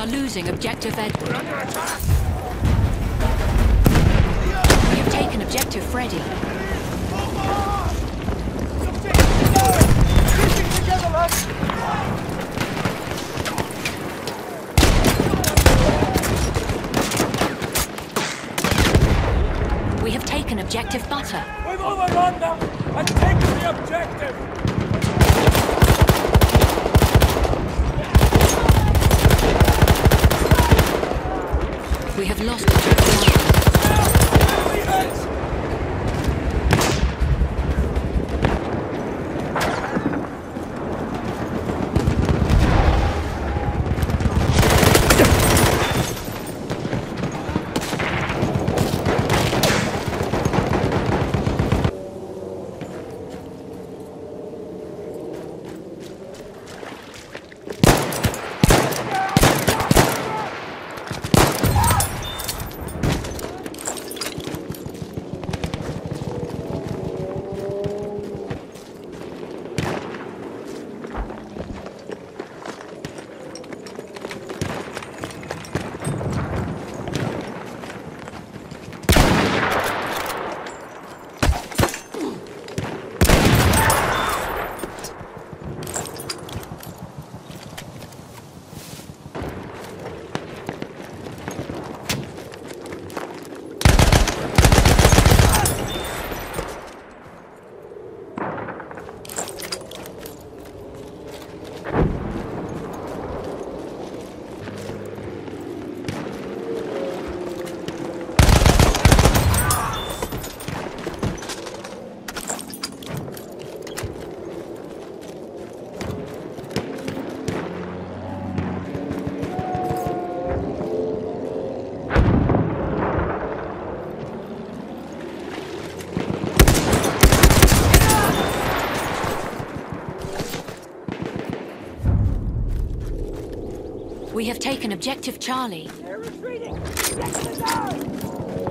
are losing objective Ed. We have taken objective Freddy. We have taken objective Butter. We've overrun them and taken the objective! We have taken objective Charlie. They're retreating! Get to the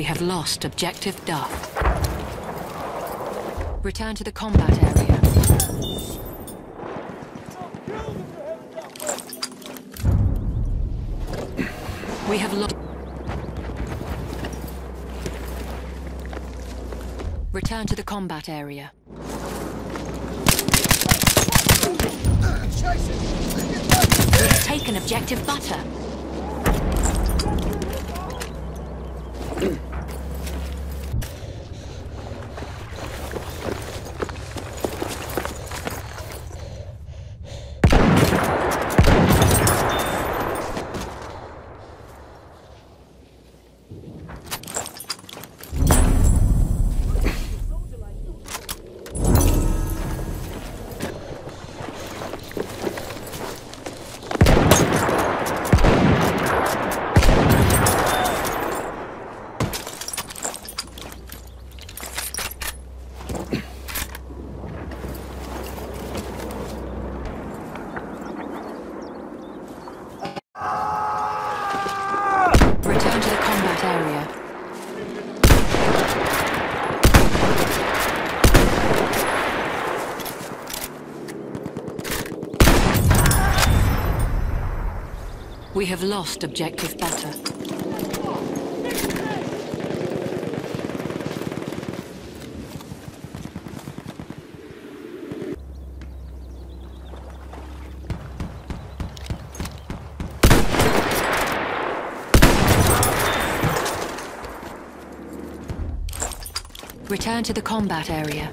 We have lost objective Duff. Return to the combat area. We have lost. Return to the combat area. We have taken objective Butter. We have lost objective Butter. Return to the combat area.